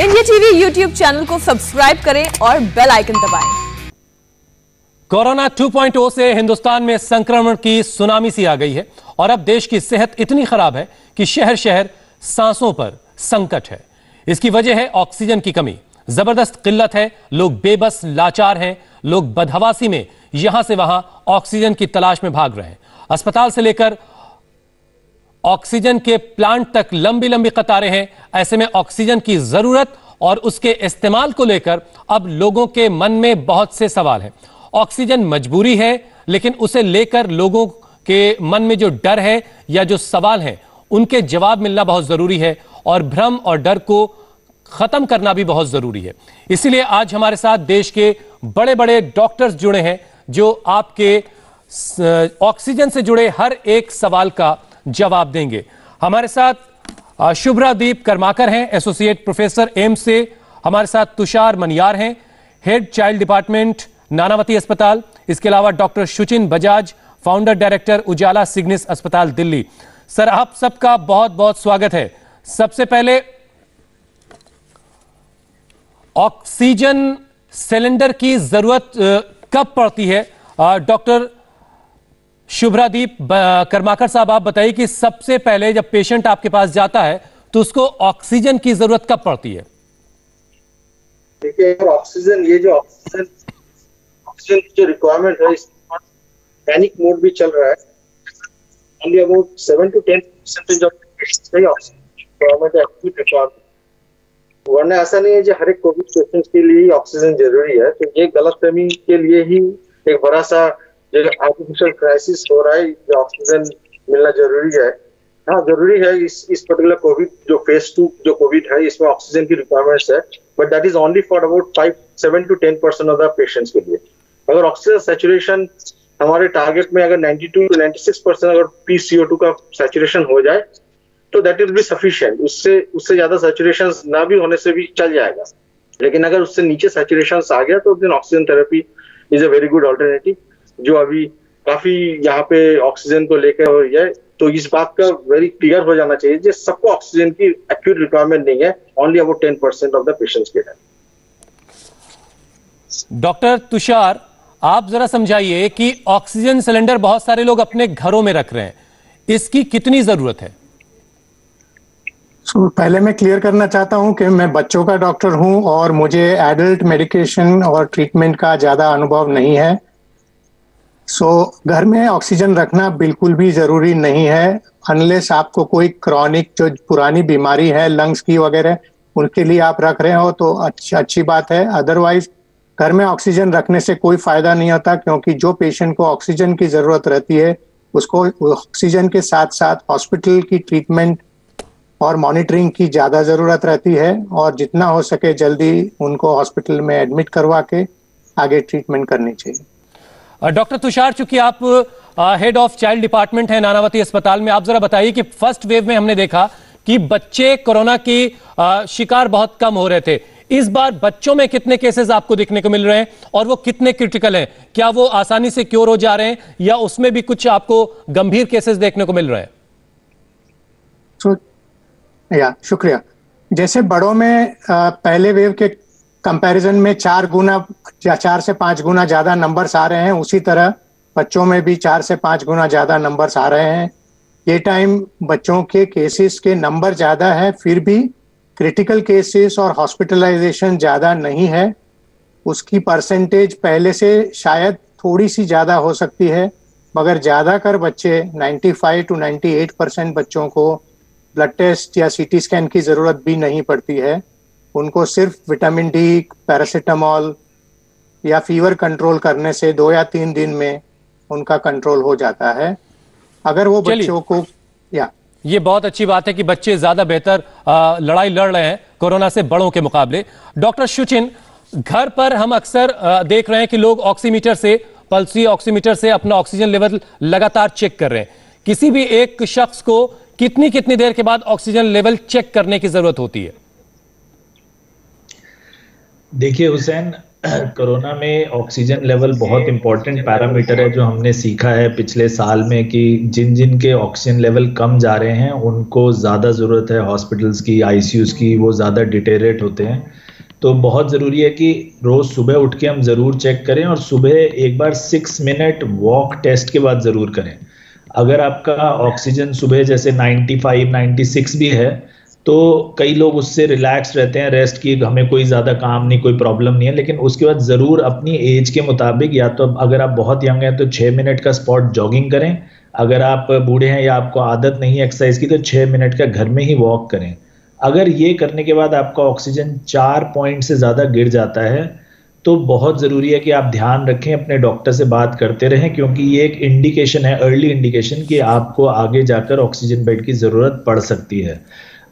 India TV YouTube channel को subscribe करें और बेल आइकन दबाएँ। कोरोना 2.0 से हिंदुस्तान में संक्रमण की सुनामी सी आ गई है और अब देश की सेहत इतनी खराब है कि शहर शहर सांसों पर संकट है। इसकी वजह है ऑक्सीजन की कमी। ज़बरदस्त किल्लत है, लोग बेबस लाचार हैं, लोग बदहवासी में यहाँ से वहाँ ऑक्सीजन की तलाश में भाग रहे हैं। अस्पताल से लेकर ऑक्सीजन के प्लांट तक लंबी लंबी कतारें हैं। ऐसे में ऑक्सीजन की ज़रूरत और उसके इस्तेमाल को लेकर अब लोगों के मन में बहुत से सवाल हैं। ऑक्सीजन मजबूरी है, लेकिन उसे लेकर लोगों के मन में जो डर है या जो सवाल हैं, उनके जवाब मिलना बहुत ज़रूरी है और भ्रम और डर को खत्म करना भी बहुत ज़रूरी है। इसीलिए आज हमारे साथ देश के बड़े बड़े डॉक्टर्स जुड़े हैं, जो आपके ऑक्सीजन से जुड़े हर एक सवाल का जवाब देंगे। हमारे साथ शुभ्रादीप कर्माकर हैं, एसोसिएट प्रोफेसर एम्स से। हमारे साथ तुषार मनियार हैं, हेड चाइल्ड डिपार्टमेंट, नानावती अस्पताल। इसके अलावा doctor Shuchin Bajaj, founder director Ujala Cygnus अस्पताल दिल्ली। सर, आप सबका बहुत बहुत स्वागत है। सबसे पहले, ऑक्सीजन सिलेंडर की ज़रूरत कब पड़ती है? डॉक्टर शुभ्रादीप कर्माकर साहब, आप बताइए कि सबसे पहले जब पेशेंट आपके पास जाता है तो उसको ऑक्सीजन की ज़रूरत कब पड़ती है? देखिए ऑक्सीजन, ये जो ऑक्सीजन ऑक्सीजन की जो रिक्वायरमेंट है पैनिक मोड भी चल रहा है। Only about 7 to 10 percentage of patients acute वरना ऐसा नहीं है जो हर एक कोविड पेशेंट के लिए ऑक्सीजन ज़रूरी है तो ये गलतफहमी के लिए ही एक बड़ा सा जो आर्टिफिशियल क्राइसिस हो रहा है जो ऑक्सीजन मिलना ज़रूरी है। हाँ ज़रूरी है इस इस पर्टिकुलर कोविड जो फ़ेज़ टू जो कोविड है, इसमें ऑक्सीजन की रिक्वायरमेंट्स है but that is only for about five seven to ten percent of the patients के लिए। अगर ऑक्सीजन सेचुरेशन हमारे टारगेट में अगर 92 टू नाइन्टी सिक्स परसेंट अगर पी सीओ टू का सेचुरेशन हो जाए तो दैट विल बी सफिशियंट उससे उससे ज़्यादा सेचुरेशन ना भी होने से भी चल जाएगा। लेकिन अगर उससे नीचे सेचुरेशन आ गया तो then oxygen therapy is a very good alternative जो अभी काफ़ी यहाँ पे ऑक्सीजन को लेकर हो रही है तो इस बात का वेरी क्लियर हो जाना चाहिए कि सबको ऑक्सीजन की एक्यूट रिक्वायरमेंट नहीं है only about ten percent of the patients के है। डॉक्टर तुषार आप जरा समझाइए कि ऑक्सीजन सिलेंडर बहुत सारे लोग अपने घरों में रख रहे हैं। इसकी कितनी ज़रूरत है? So, पहले मैं क्लियर करना चाहता हूँ कि मैं बच्चों का डॉक्टर हूँ और मुझे एडल्ट मेडिकेशन और ट्रीटमेंट का ज़्यादा अनुभव नहीं है। सो so, घर में ऑक्सीजन रखना बिल्कुल भी ज़रूरी नहीं है अनलेस आपको कोई क्रॉनिक जो पुरानी बीमारी है लंग्स की वगैरह उनके लिए आप रख रहे हो तो अच्छी अच्छी बात है। अदरवाइज़ घर में ऑक्सीजन रखने से कोई फ़ायदा नहीं होता क्योंकि जो पेशेंट को ऑक्सीजन की ज़रूरत रहती है उसको ऑक्सीजन के साथ साथ हॉस्पिटल की ट्रीटमेंट और मॉनिटरिंग की ज़्यादा ज़रूरत रहती है और जितना हो सके जल्दी उनको हॉस्पिटल में एडमिट करवा के आगे ट्रीटमेंट करनी चाहिए। डॉक्टर तुषार, चूँकि आप हेड ऑफ़ चाइल्ड डिपार्टमेंट है नानावती अस्पताल में, आप जरा बताइए कि फ़र्स्ट वेव में हमने देखा कि बच्चे कोरोना की शिकार बहुत कम हो रहे थे। इस बार बच्चों में कितने केसेस आपको देखने को मिल रहे हैं और वो कितने क्रिटिकल हैं? क्या वो आसानी से क्योर हो जा रहे हैं या उसमें भी कुछ आपको गंभीर केसेस देखने को मिल रहे हैं? या, शुक्रिया। जैसे बड़ों में पहले वेव के कंपैरिजन में चार गुना या चार से पाँच गुना ज़्यादा नंबर्स आ रहे हैं, उसी तरह बच्चों में भी चार से पाँच गुना ज़्यादा नंबर्स आ रहे हैं। ये टाइम बच्चों के केसेस के नंबर ज़्यादा है, फिर भी क्रिटिकल केसेस और हॉस्पिटलाइजेशन ज़्यादा नहीं है। उसकी परसेंटेज पहले से शायद थोड़ी सी ज़्यादा हो सकती है, मगर ज़्यादा कर बच्चे 95 टू 98 परसेंट बच्चों को ब्लड टेस्ट या सीटी स्कैन की ज़रूरत भी नहीं पड़ती है। उनको सिर्फ़ विटामिन डी पैरासीटामॉल या फीवर कंट्रोल करने से दो या तीन दिन में उनका कंट्रोल हो जाता है। अगर वो बच्चों को या। ये बहुत अच्छी बात है कि बच्चे ज़्यादा बेहतर लड़ाई लड़ रहे हैं कोरोना से बड़ों के मुकाबले। डॉक्टर शुचिन घर पर हम अक्सर देख रहे हैं कि लोग ऑक्सीमीटर से पल्सी ऑक्सीमीटर से अपना ऑक्सीजन लेवल लगातार चेक कर रहे हैं। किसी भी एक शख्स को कितनी कितनी देर के बाद ऑक्सीजन लेवल चेक करने की ज़रूरत होती है? देखिए हुसैन कोरोना में ऑक्सीजन लेवल बहुत इंपॉर्टेंट पैरामीटर है जो हमने सीखा है पिछले साल में कि जिन जिन के ऑक्सीजन लेवल कम जा रहे हैं उनको ज़्यादा ज़रूरत है हॉस्पिटल्स की आईसीयूज की वो ज़्यादा डिटेरेट होते हैं। तो बहुत ज़रूरी है कि रोज़ सुबह उठ के हम ज़रूर चेक करें और सुबह एक बार सिक्स मिनट वॉक टेस्ट के बाद ज़रूर करें। अगर आपका ऑक्सीजन सुबह जैसे 95, 96 भी है तो कई लोग उससे रिलैक्स रहते हैं रेस्ट की हमें कोई ज़्यादा काम नहीं, कोई प्रॉब्लम नहीं है, लेकिन उसके बाद ज़रूर अपनी एज के मुताबिक या तो अगर आप बहुत यंग हैं तो छः मिनट का स्पॉट जॉगिंग करें। अगर आप बूढ़े हैं या आपको आदत नहीं है एक्सरसाइज की तो छः मिनट का घर में ही वॉक करें। अगर ये करने के बाद आपका ऑक्सीजन चार पॉइंट से ज़्यादा गिर जाता है तो बहुत ज़रूरी है कि आप ध्यान रखें, अपने डॉक्टर से बात करते रहें, क्योंकि ये एक इंडिकेशन है अर्ली इंडिकेशन कि आपको आगे जाकर ऑक्सीजन बेड की ज़रूरत पड़ सकती है।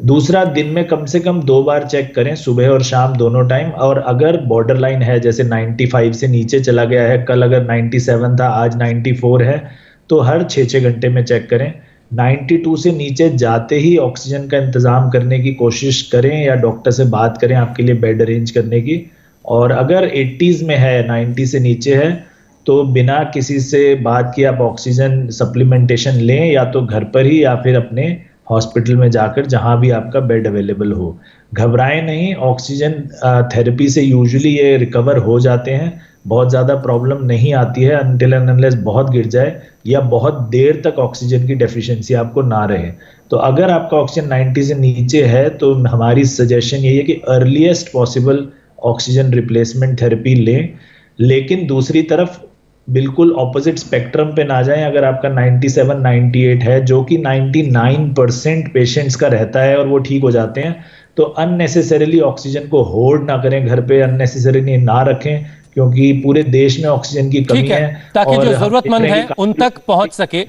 दूसरा दिन में कम से कम दो बार चेक करें, सुबह और शाम दोनों टाइम और अगर बॉर्डर लाइन है, जैसे 95 से नीचे चला गया है, कल अगर 97 था, आज 94 है तो हर छः छः घंटे में चेक करें। 92 से नीचे जाते ही ऑक्सीजन का इंतज़ाम करने की कोशिश करें या डॉक्टर से बात करें आपके लिए बेड अरेंज करने की। और अगर 80s में है 90 से नीचे है तो बिना किसी से बात किए आप ऑक्सीजन सप्लीमेंटेशन लें या तो घर पर ही या फिर अपने हॉस्पिटल में जाकर जहाँ भी आपका बेड अवेलेबल हो। घबराएँ नहीं, ऑक्सीजन थेरेपी से यूजुअली ये रिकवर हो जाते हैं। बहुत ज़्यादा प्रॉब्लम नहीं आती है अनटिल एंड अनलेस बहुत गिर जाए या बहुत देर तक ऑक्सीजन की डेफिशिएंसी आपको ना रहे। तो अगर आपका ऑक्सीजन 90 से नीचे है तो हमारी सजेशन यही है कि earliest possible oxygen replacement therapy लें। लेकिन दूसरी तरफ़ बिल्कुल ऑपोजिट स्पेक्ट्रम पे ना जाएँ अगर आपका 97 98 है जो कि 99 परसेंट पेशेंट्स का रहता है और वो ठीक हो जाते हैं तो अननेसेसरीली ऑक्सीजन को होल्ड ना करें घर पे अननेसेसरीली ना रखें क्योंकि पूरे देश में ऑक्सीजन की कमी है, है ताकि जो जरूरतमंद है उन तक पहुँच सके।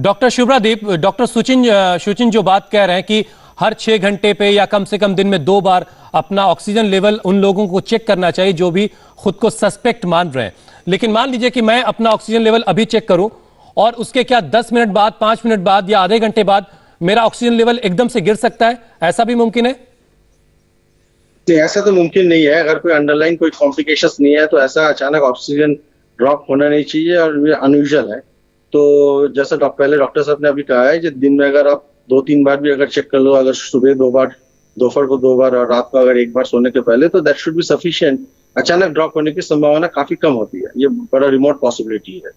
डॉक्टर शिवरादीप डॉक्टर सुचिन सुचिन जो बात कह रहे हैं कि हर छह घंटे पे या कम से कम दिन में दो बार अपना ऑक्सीजन लेवल उन लोगों को चेक करना चाहिए जो भी खुद को सस्पेक्ट मान रहे हैं। लेकिन मान लीजिए कि मैं अपना ऑक्सीजन लेवल अभी चेक करूँ और उसके क्या दस मिनट बाद, पाँच मिनट बाद या आधे घंटे बाद मेरा ऑक्सीजन लेवल एकदम से गिर सकता है? ऐसा भी मुमकिन है? नहीं, ऐसा तो मुमकिन नहीं है। अगर कोई अंडरलाइन कोई कॉम्प्लिकेशन नहीं है तो ऐसा अचानक ऑक्सीजन ड्रॉप होना नहीं चाहिए और ये अनयूजल है। तो जैसा पहले डॉक्टर साहब ने अभी कहा है कि दिन में अगर आप दो तीन बार भी अगर चेक कर लो अगर सुबह दो बार दोपहर को दो बार और रात को अगर एक बार सोने के पहले तो दैट शुड बी सफिशियंट अचानक ड्रॉप होने की संभावना काफ़ी कम होती है। ये बड़ा रिमोट पॉसिबिलिटी है।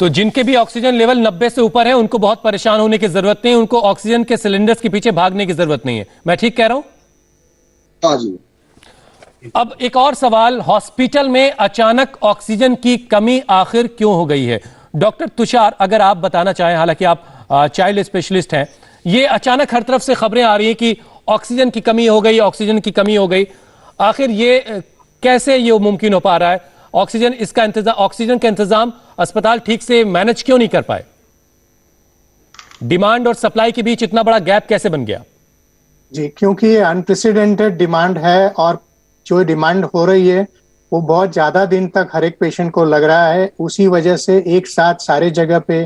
तो जिनके भी ऑक्सीजन लेवल 90 से ऊपर है उनको बहुत परेशान होने की ज़रूरत नहीं उनको ऑक्सीजन के सिलेंडर्स के पीछे भागने की ज़रूरत नहीं है। मैं ठीक कह रहा हूँ? हाँ जी। अब एक और सवाल हॉस्पिटल में अचानक ऑक्सीजन की कमी आखिर क्यों हो गई है? डॉक्टर तुषार अगर आप बताना चाहें हालाँकि आप चाइल्ड स्पेशलिस्ट हैं। ये अचानक हर तरफ़ से खबरें आ रही हैं कि ऑक्सीजन की कमी हो गई ऑक्सीजन की कमी हो गई। आखिर ये कैसे ये मुमकिन हो पा रहा है? ऑक्सीजन इसका इंतज़ाम ऑक्सीजन का इंतज़ाम अस्पताल ठीक से मैनेज क्यों नहीं कर पाए? डिमांड और सप्लाई के बीच इतना बड़ा गैप कैसे बन गया? जी, क्योंकि ये अनप्रेसिडेंटेड डिमांड है और जो डिमांड हो रही है, वो बहुत ज़्यादा दिन तक हर एक पेशेंट को लग रहा है। उसी वजह से एक साथ सारे जगह पे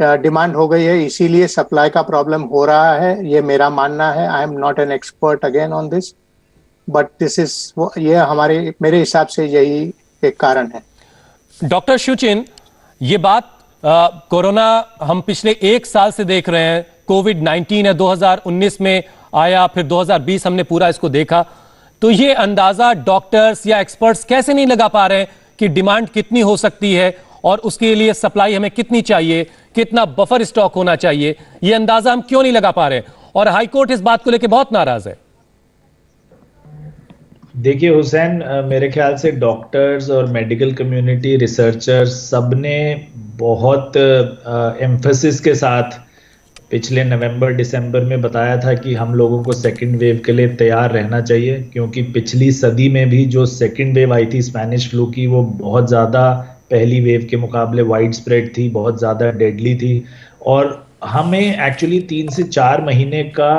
डिमांड हो गई है, इसीलिए सप्लाई का प्रॉब्लम हो रहा है, ये मेरा मानना है। I am not an expert again on this but this is ये हमारे, मेरे हिसाब से यही एक कारण है। डॉक्टर शुचिन ये बात कोरोना हम पिछले एक साल से देख रहे हैं। कोविड 19 है 2019 में आया, फिर 2020 हमने पूरा इसको देखा। तो ये अंदाज़ा डॉक्टर्स या एक्सपर्ट्स कैसे नहीं लगा पा रहे हैं कि डिमांड कितनी हो सकती है? और उसके लिए सप्लाई हमें कितनी चाहिए, कितना बफर स्टॉक होना चाहिए, ये अंदाज़ा हम क्यों नहीं लगा पा रहे? और हाईकोर्ट इस बात को लेकर बहुत नाराज़ है। देखिए हुसैन मेरे ख्याल से डॉक्टर्स और मेडिकल कम्युनिटी, रिसर्चर्स सबने बहुत एम्फोसिस के साथ पिछले नवंबर, दिसंबर में बताया था कि हम लोगों को सेकेंड वेव के लिए तैयार रहना चाहिए, क्योंकि पिछली सदी में भी जो सेकेंड वेव आई थी स्पेनिश फ्लू की, वो बहुत ज़्यादा पहली वेव के मुकाबले वाइड स्प्रेड थी बहुत ज़्यादा डेडली थी और हमें एक्चुअली तीन से चार महीने का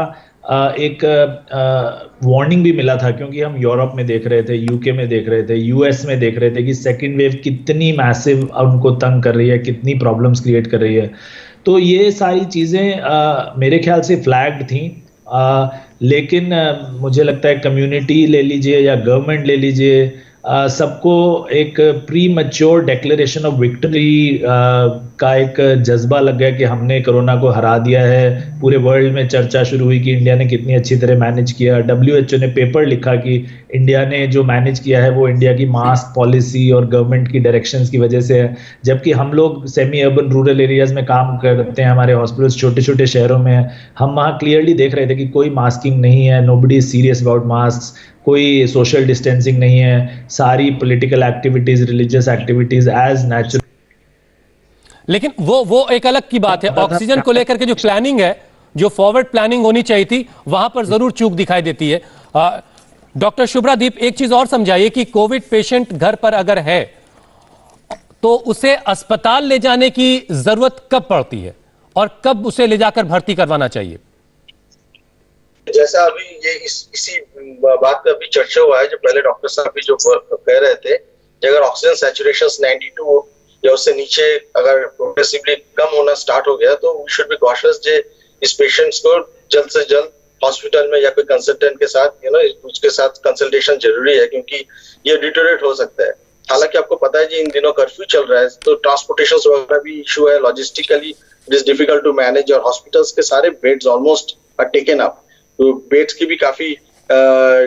एक वार्निंग भी मिला था क्योंकि हम यूरोप में देख रहे थे यूके में देख रहे थे यूएस में देख रहे थे कि सेकेंड वेव कितनी मैसिव उनको तंग कर रही है कितनी प्रॉब्लम्स क्रिएट कर रही है। तो ये सारी चीज़ें मेरे ख्याल से फ्लैग्ड थी। आ, लेकिन मुझे लगता है कम्युनिटी ले लीजिए या गवर्नमेंट ले लीजिए सबको एक premature declaration of victory का एक जज्बा लग गया कि हमने कोरोना को हरा दिया है। पूरे वर्ल्ड में चर्चा शुरू हुई कि इंडिया ने कितनी अच्छी तरह मैनेज किया। डब्ल्यूएचओ ने पेपर लिखा कि इंडिया ने जो मैनेज किया है वो इंडिया की मास्क पॉलिसी और गवर्नमेंट की डायरेक्शन की वजह से है। जबकि हम लोग सेमी अर्बन रूरल एरियाज़ में काम करते हैं, हमारे हॉस्पिटल्स छोटे छोटे शहरों में हम वहाँ क्लियरली देख रहे थे कि कोई मास्किंग नहीं है nobody serious about mask कोई सोशल डिस्टेंसिंग नहीं है। सारी political activities religious activities as natural लेकिन वो वो एक अलग की बात है। ऑक्सीजन को लेकर के जो प्लानिंग है जो फॉरवर्ड प्लानिंग होनी चाहिए थी वहाँ पर ज़रूर चूक दिखाई देती है। डॉक्टर शुभ्रादीप एक चीज़ और समझाइए कि कोविड पेशेंट घर पर अगर है तो उसे अस्पताल ले जाने की ज़रूरत कब पड़ती है और कब उसे ले जाकर भर्ती करवाना चाहिए? जैसा अभी ये इस इसी बात पे अभी चर्चा हुआ है जो पहले डॉक्टर साहब भी जो कह रहे थे अगर ऑक्सीजन सैचुरेशन 92 या उससे नीचे अगर प्रोग्रेसिवली कम होना स्टार्ट हो गया तो वी शुड बी कॉशियस जे इस पेशेंट्स को जल्द से जल्द हॉस्पिटल में या कोई कंसल्टेंट के साथ यू नो उसके साथ कंसल्टेशन ज़रूरी है, क्योंकि ये डिटोरेट हो सकता है। हालाँकि आपको पता है जी, इन दिनों कर्फ्यू चल रहा है तो ट्रांसपोर्टेशन वगैरह भी इशू है logistically it is difficult to manage और हॉस्पिटल्स के सारे beds almost are taken up तो बेड्स की भी काफ़ी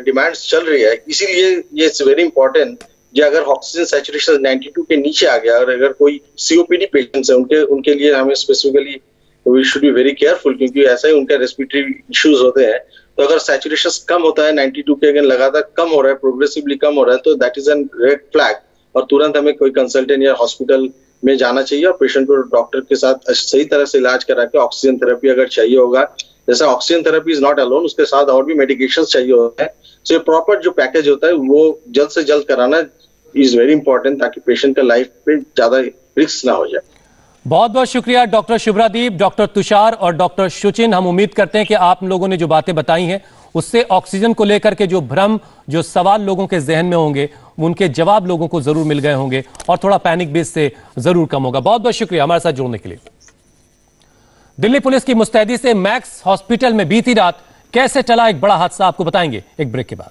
डिमांड्स चल रही है। इसीलिए ये इट्स वेरी इंपॉर्टेंट जो अगर ऑक्सीजन सैचुरेशन 92 के नीचे आ गया और अगर कोई सीओपीडी पेशेंट्स है उनके उनके लिए हमें specifically we should be very careful क्योंकि ऐसा ही उनका रेस्पिरेटरी इश्यूज़ होते हैं। तो अगर सैचुरेशन कम होता है 92 के अगर लगातार कम हो रहा है प्रोग्रेसिवली कम हो रहा है तो that is an red flag और तुरंत हमें कोई कंसल्टेंट या हॉस्पिटल में जाना चाहिए और पेशेंट को डॉक्टर के साथ सही तरह से इलाज करा के ऑक्सीजन थेरेपी अगर चाहिए होगा। जैसे oxygen therapy is not alone उसके साथ और भी मेडिकेशन चाहिए होते हैं। सो so, प्रॉपर जो पैकेज होता है वो जल्द से जल्द कराना इज़ वेरी इंपॉर्टेंट ताकि पेशेंट का लाइफ पे ज़्यादा रिस्क ना हो जाए। बहुत बहुत शुक्रिया डॉक्टर शुभ्रादीप डॉक्टर तुषार और डॉक्टर शुचिन। हम उम्मीद करते हैं कि आप लोगों ने जो बातें बताई हैं, उससे ऑक्सीजन को लेकर के जो भ्रम, जो सवाल लोगों के जहन में होंगे, उनके जवाब लोगों को ज़रूर मिल गए होंगे और थोड़ा पैनिक बेस से ज़रूर कम होगा। बहुत बहुत शुक्रिया हमारे साथ जुड़ने के लिए। दिल्ली पुलिस की मुस्तैदी से मैक्स हॉस्पिटल में बीती रात कैसे चला एक बड़ा हादसा, आपको बताएँगे एक ब्रेक के बाद।